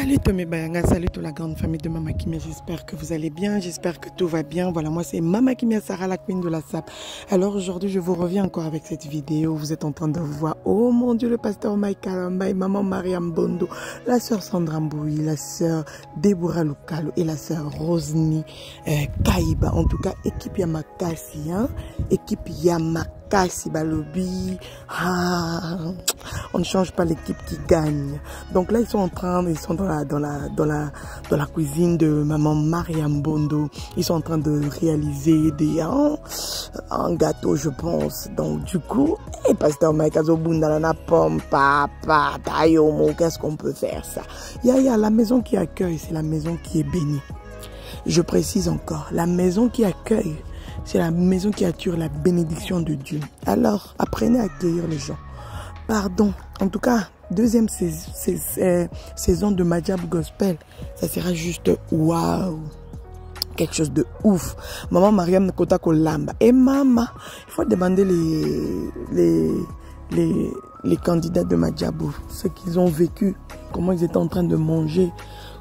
Salut Tomé Bayanga, salut toute la grande famille de Mama Kimia, j'espère que vous allez bien, j'espère que tout va bien. Voilà, moi c'est Mama Kimia Sarah, la queen de la SAP. Alors aujourd'hui je vous reviens encore avec cette vidéo, vous êtes en train de voir, oh mon dieu, le pasteur Mike Kalambay, maman Mariam Bondo, la sœur Sandra Mboui, la sœur Deborah Lukalo et la sœur Rosny euh, Kaiba. En tout cas, équipe Yamakasi, hein, équipe Yamakasi Balobi. Ah, on ne change pas l'équipe qui gagne. Donc là ils sont dans la, cuisine de maman Mariam Bondo. Ils sont en train de réaliser des, un, gâteau, je pense. Donc, du coup, et pasteur Mike Azobunda, la pomme, papa, tayomo, qu'est-ce qu'on peut faire, ça? Il y a, y a la maison qui accueille, c'est la maison qui est bénie. Je précise encore, la maison qui accueille, c'est la maison qui attire la bénédiction de Dieu. Alors, apprenez à accueillir les gens. Pardon. En tout cas, deuxième saison, saison de Majab Gospel, ça sera juste waouh quelque chose de ouf. Maman Mariam Kota Kolamba. Et maman, il faut demander les, les, les, les candidats de Majabou, ce qu'ils ont vécu, comment ils étaient en train de manger,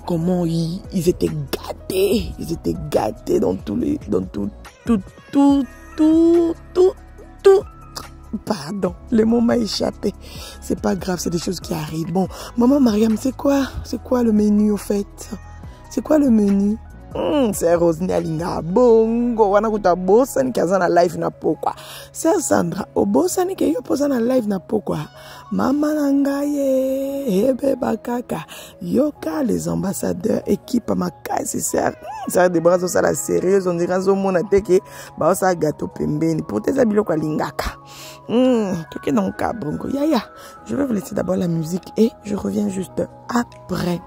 comment ils, ils étaient gâtés, ils étaient gâtés dans tous les, dans tout, tout, tout, tout, tout, tout. Pardon, le mot m'a échappé. C'est pas grave, c'est des choses qui arrivent. Bon, maman Mariam, c'est quoi? C'est quoi le menu au fait? C'est quoi le menu? Mm, c'est Rosny alinga bongo. Wana kuta bosani ke aza na live na pokwa. Ser sandra obosani ke yo mpo oza na live na pokwa? Mama na ngai ye ebeba kaka yoka les ambassadeurs équipe makasi ser ser debra azosala sérieuse ondira azomona te ke baosala gato pembeni. Pourte eza biloko alingaka mm, tokenda koka bongo. Yaya je vais vous laisser d'abord la musique et je reviens juste après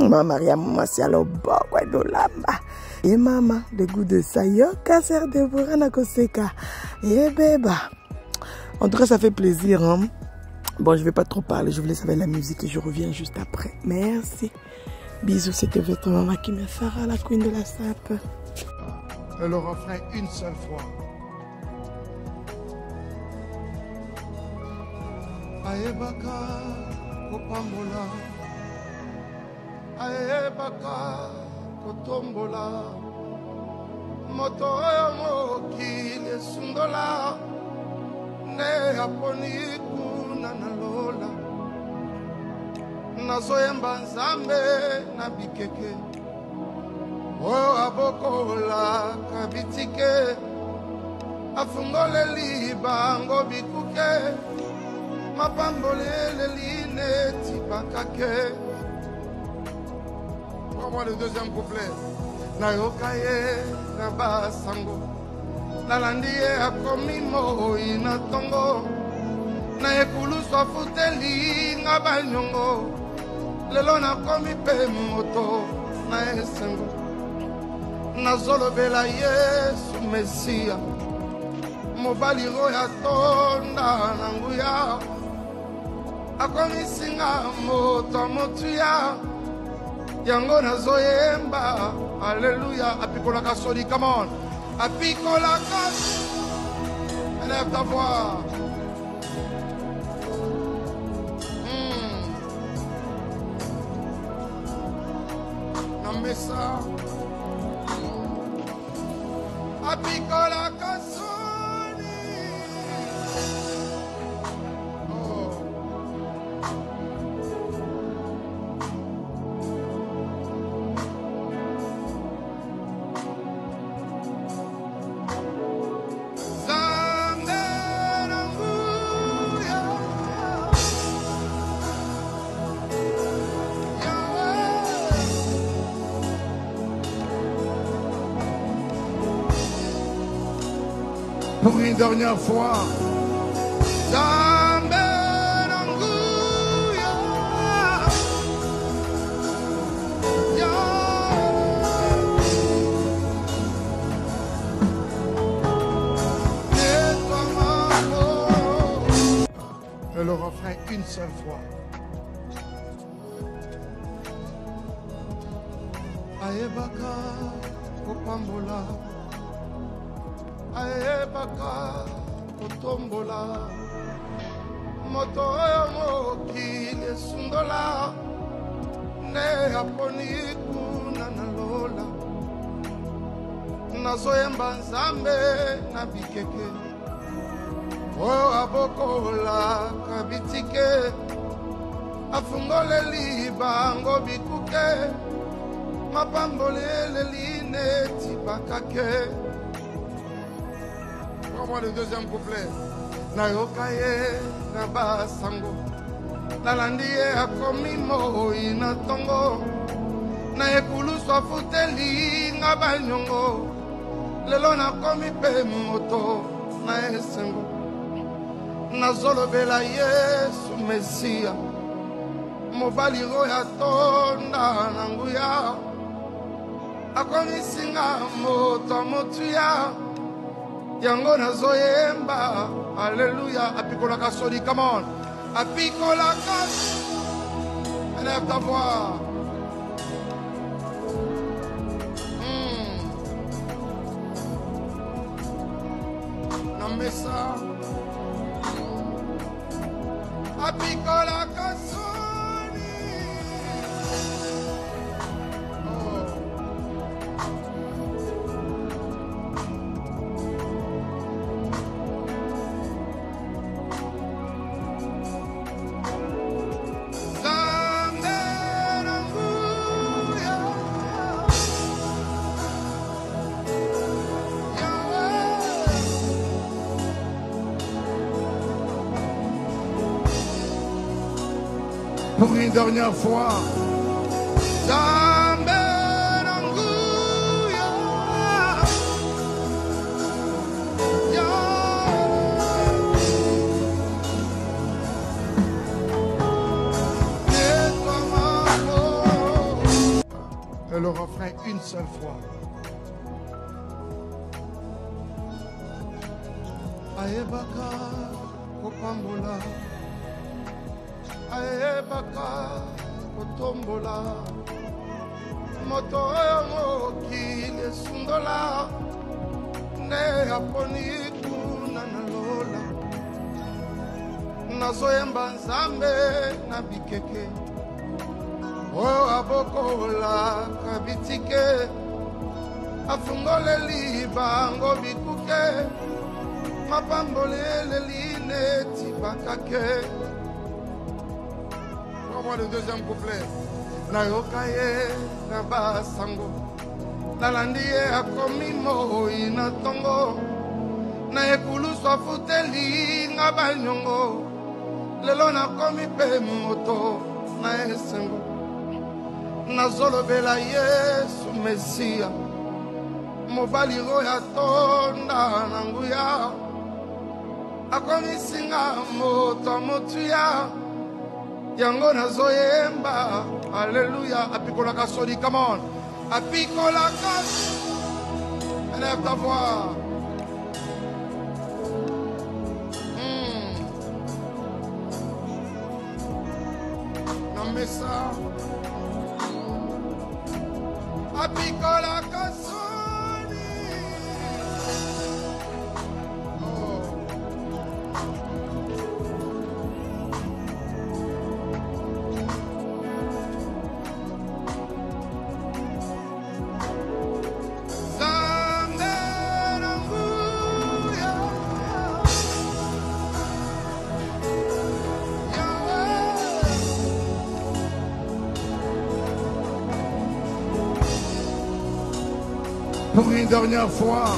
Mama Maria mwasi alobokwa edolamba ye mama le goût de ça yoka ser Deborah na koseka. Ye beba. En tout cas ça fait plaisir hein? bon je vais pas trop parler je vous laisse avec la musique et je reviens juste après. Merci. Bisous c'était votre maman qui me fera la queen de la sape. Et le refrain une seule fois. Ayebaka kotombola. Moto oyo mokili esundola nde aponi kuna na lola. Nazoyemba nzambe na bikeke oyo abokolaka bitike afungoleli bango bikuke mapamboleleli neti bakake Prends-moi le deuxième couplet. nayoka ye na basango nalandi ye akomi moi na ntongo na ekulusu afuteli nga banyongo lelo nakomi mpe moto na esengo. Nazolobela yesu mesiya mobali oyo atonda na nguya. Akomisinga moto motuya yango nazoyemba. Alleluya apikolaka soli come on. Apikolaka élève ta voix. Hmm. na mesa apikolaka soli Pour une dernière fois. Le refrain une seule fois. Ayebaka kotombola. Moto oyo mokili esundola nde aponi kuna na lola. Nazoyemba nzambe na bikeke oyo abokolaka bitike afungoleli bango bikuke mapamboleleli neti bakake moi le deuxième couplet. Nayoka ye na basango. Nalandi ye akomi moi na ntongo na ekulusu afuteli nga banyongo. Lelo nakomi mpe moto na esengo. Nazolobela yesu mesiya mobali oyo atonda na nguya. Akomisinga moto motuya yango nazoyemba. Alleluya apikolaka soli come on. Apikolaka élève ta voix. Hmm. na mesa apikolaka Pour une dernière fois. Et le refrain une seule fois. kopambola ayebaka kotombola. Moto oyo mokili esundola nde aponi kuna na lola. Nazoyemba nzambe na bikeke oyo abokolaka bitike afungoleli bango bikuke mapamboleleli neti bakake moi le deuxième couplet. Nayoka ye na basango. Nalandi ye akomi moi na ntongo na ekulusu afuteli nga banyongo lelo nakomi mpe moto na esengo. Nazolobela yesu mesiya mobali oyo atonda na nguya. Akomisinga moto motuya yango nazoyemba. Alleluya apikolaka soli come on. Apikolaka. Élève ta voix. Hmm. na mesa apikolaka. soni Pour une dernière fois.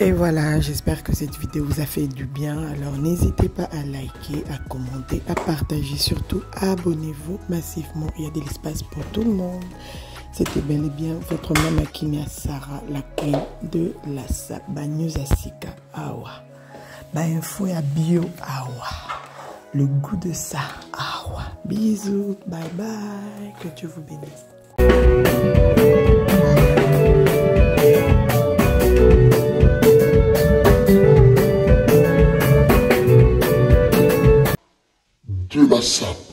Et voilà, j'espère que cette vidéo vous a fait du bien. Alors n'hésitez pas à liker, à commenter, à partager. Surtout, abonnez-vous massivement. Il y a de l'espace pour tout le monde. C'était bel et bien votre maman Kimia Sarah, la queen de la Sabagneuse Asika. Awa. Bah, info ya bio. Awa. Le goût de ça. Awa. Bisous. Bye bye. Que Dieu vous bénisse. la sape.